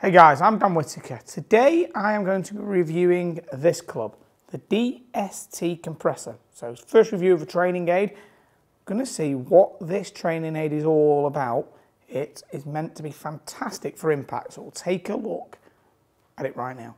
Hey guys, I'm Dan Whittaker. Today I am going to be reviewing this club, the DST compressor. So first review of a training aid. I'm going to see what this training aid is all about. It is meant to be fantastic for impact, so we'll take a look at it right now.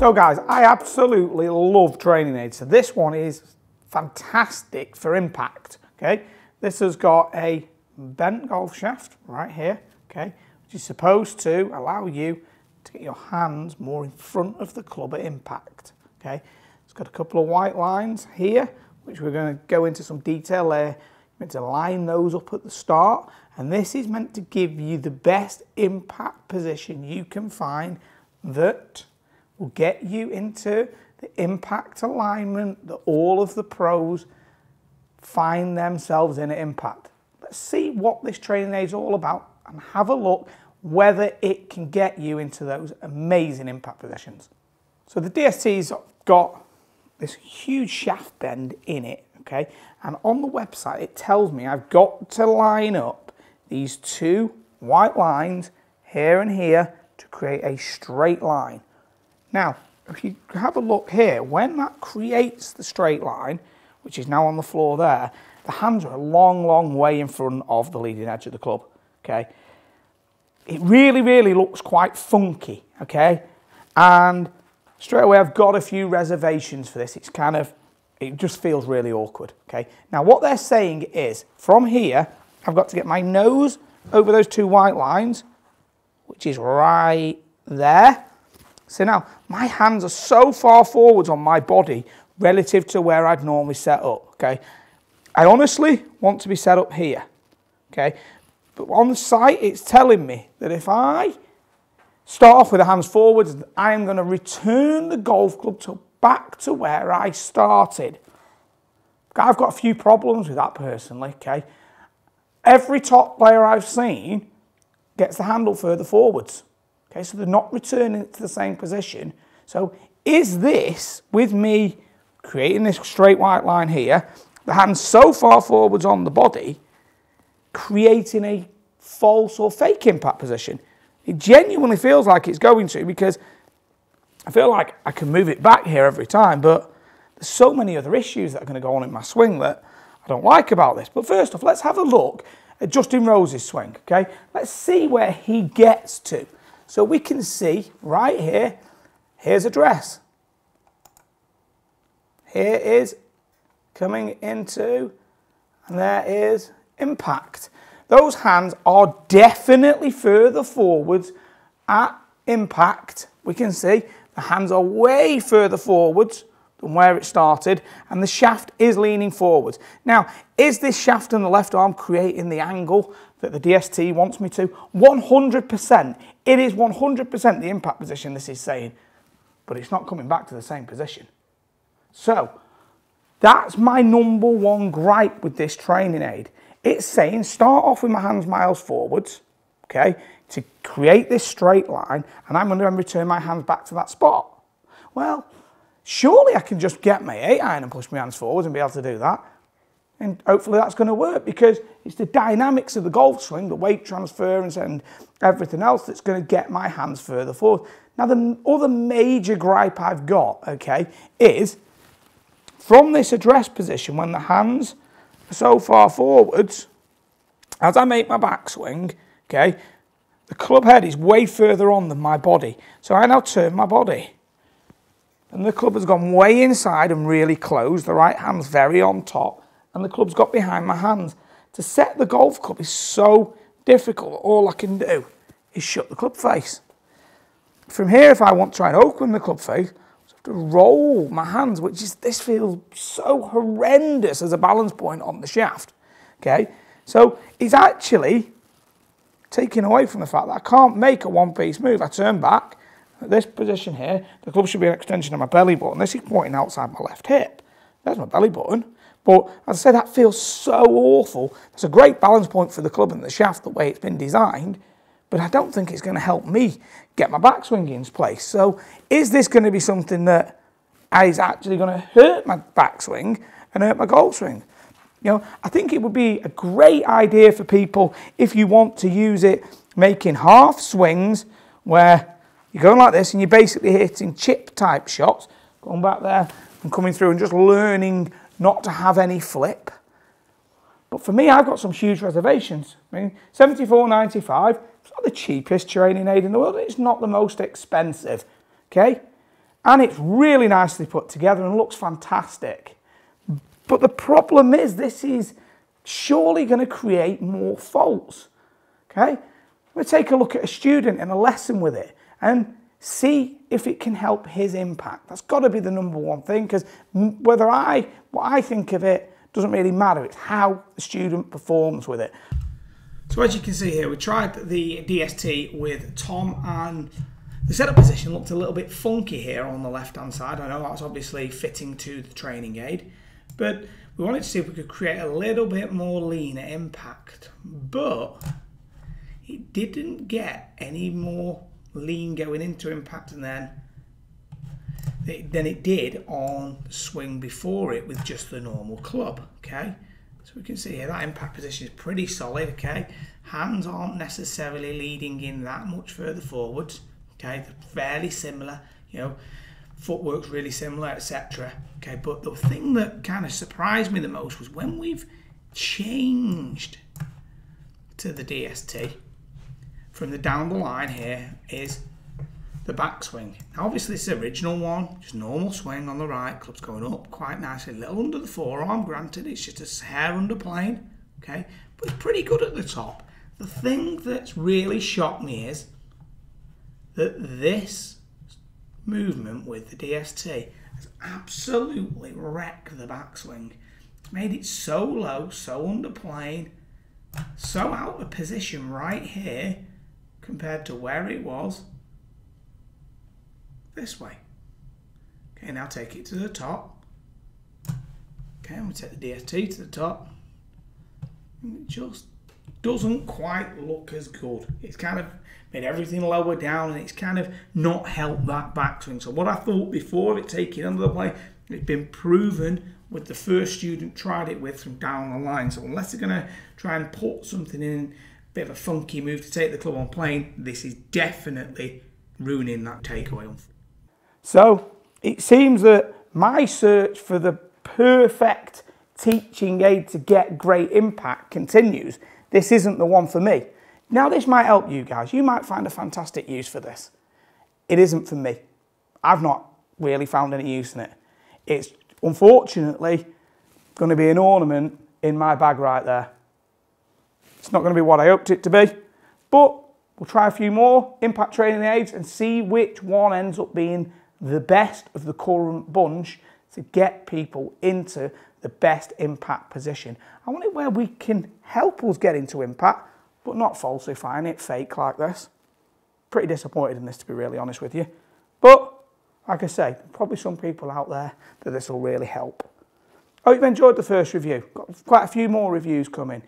So guys, I absolutely love training aids. So this one is fantastic for impact, okay? This has got a bent golf shaft right here, okay? Which is supposed to allow you to get your hands more in front of the club at impact, okay? It's got a couple of white lines here, which we're gonna go into some detail there. You're meant to line those up at the start, and this is meant to give you the best impact position you can find that will get you into the impact alignment that all of the pros find themselves in at impact. Let's see what this training aid is all about and have a look whether it can get you into those amazing impact positions. So the DST's got this huge shaft bend in it, okay? And on the website, it tells me I've got to line up these two white lines here and here to create a straight line. Now, if you have a look here, when that creates the straight line, which is now on the floor there, the hands are a long, long way in front of the leading edge of the club, okay? It really, really looks quite funky, okay? And straight away, I've got a few reservations for this. It's kind of, it just feels really awkward, okay? Now, what they're saying is, from here, I've got to get my nose over those two white lines, which is right there, so now my hands are so far forwards on my body relative to where I'd normally set up, okay? I honestly want to be set up here, okay? But on the site, it's telling me that if I start off with the hands forwards, I am going to return the golf club to back to where I started. I've got a few problems with that personally, okay? Every top player I've seen gets the handle further forwards. Okay, so they're not returning to the same position. So is this, with me creating this straight white line here, the hand so far forwards on the body, creating a false or fake impact position? It genuinely feels like it's going to because I feel like I can move it back here every time, but there's so many other issues that are going to go on in my swing that I don't like about this. But first off, let's have a look at Justin Rose's swing, okay? Let's see where he gets to. So we can see right here, here's a address. Here is coming into, and there is impact. Those hands are definitely further forwards at impact. We can see the hands are way further forwards than where it started and the shaft is leaning forwards. Now, is this shaft and the left arm creating the angle that the DST wants me to? 100%. It is 100% the impact position this is saying, but it's not coming back to the same position. So, that's my number one gripe with this training aid. It's saying start off with my hands miles forwards, okay, to create this straight line, and I'm going to return my hands back to that spot. Well, surely I can just get my 8 iron and push my hands forward and be able to do that. And hopefully that's going to work because it's the dynamics of the golf swing, the weight transference and everything else that's going to get my hands further forward. Now the other major gripe I've got, okay, is from this address position when the hands are so far forwards, as I make my backswing, okay, the club head is way further on than my body. So I now turn my body. And the club has gone way inside and really closed. The right hand's very on top. And the club's got behind my hands. To set the golf club is so difficult. All I can do is shut the club face. From here, if I want to try and open the club face, I have to roll my hands, which is, this feels so horrendous as a balance point on the shaft. Okay, so it's actually taking away from the fact that I can't make a one-piece move. I turn back, this position here, the club should be an extension of my belly button. This is pointing outside my left hip. There's my belly button. But as I said, that feels so awful. It's a great balance point for the club and the shaft, the way it's been designed. But I don't think it's going to help me get my backswing in place. So is this going to be something that is actually going to hurt my backswing and hurt my golf swing. You know, I think it would be a great idea for people if you want to use it making half swings where you're going like this and you're basically hitting chip type shots, going back there and coming through and just learning not to have any flip. But for me, I've got some huge reservations. I mean, 74.95, it's not the cheapest training aid in the world. It's not the most expensive, okay? And it's really nicely put together and looks fantastic. But the problem is this is surely going to create more faults, okay? We'll take a look at a student in a lesson with it and see if it can help his impact. That's got to be the number one thing because whether I, what I think of it doesn't really matter. It's how the student performs with it. So as you can see here, we tried the DST with Tom and the setup position looked a little bit funky here on the left hand side. I know that's obviously fitting to the training aid, but we wanted to see if we could create a little bit more leaner impact, but it didn't get any more lean going into impact and then than it did on the swing before it with just the normal club okay? So we can see here that impact position is pretty solid okay? Hands aren't necessarily leading in that much further forwards okay? They're fairly similar you know footwork's really similar etc okay? But the thing that kind of surprised me the most was when we've changed to the DST from the down the line here is the backswing. Now obviously this is original one, just normal swing on the right, club's going up quite nicely, a little under the forearm, granted it's just a hair under plane, okay, but it's pretty good at the top. The thing that's really shocked me is that this movement with the DST has absolutely wrecked the backswing. It's made it so low, so under plane, so out of position right here, compared to where it was this way. Okay, now take it to the top. Okay, going to take the DST to the top. And it just doesn't quite look as good. It's kind of made everything lower down and it's kind of not helped that backswing. So what I thought before it taking under the plane, it's been proven with the first student tried it with from down the line. So unless they're going to try and put something in bit of a funky move to take the club on plane. This is definitely ruining that takeaway. So it seems that my search for the perfect teaching aid to get great impact continues. This isn't the one for me. Now this might help you guys. You might find a fantastic use for this. It isn't for me. I've not really found any use in it. It's unfortunately going to be an ornament in my bag right there. It's not going to be what I hoped it to be, but we'll try a few more impact training aids and see which one ends up being the best of the current bunch to get people into the best impact position. I want it where we can help us get into impact, but not falsifying it fake like this. Pretty disappointed in this, to be really honest with you. But, like I say, probably some people out there that this will really help. I hope you've enjoyed the first review. Got quite a few more reviews coming.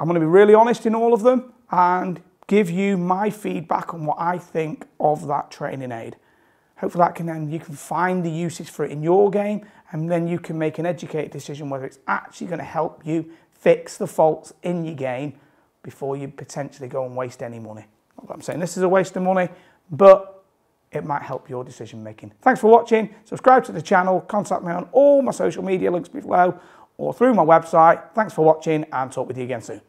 I'm going to be really honest in all of them and give you my feedback on what I think of that training aid. Hopefully that can then you can find the uses for it in your game and then you can make an educated decision whether it's actually going to help you fix the faults in your game before you potentially go and waste any money. Not that I'm saying this is a waste of money, but it might help your decision making. Thanks for watching. Subscribe to the channel. Contact me on all my social media links below or through my website. Thanks for watching and talk with you again soon.